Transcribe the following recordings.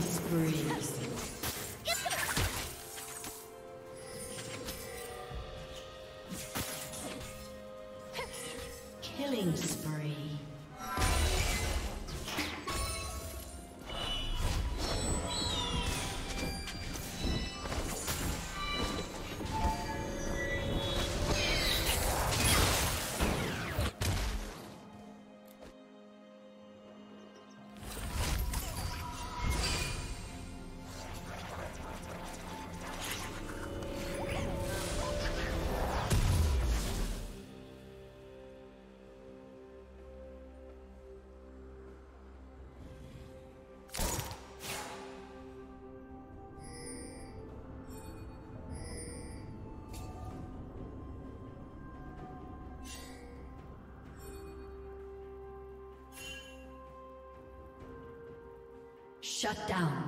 Screams. Shut down.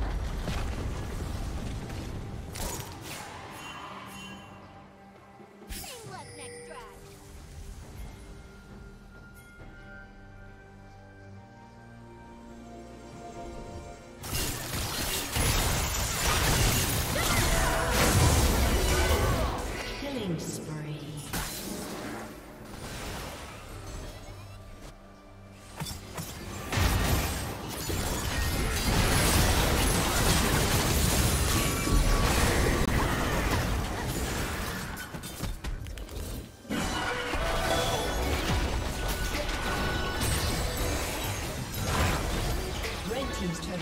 Legendary.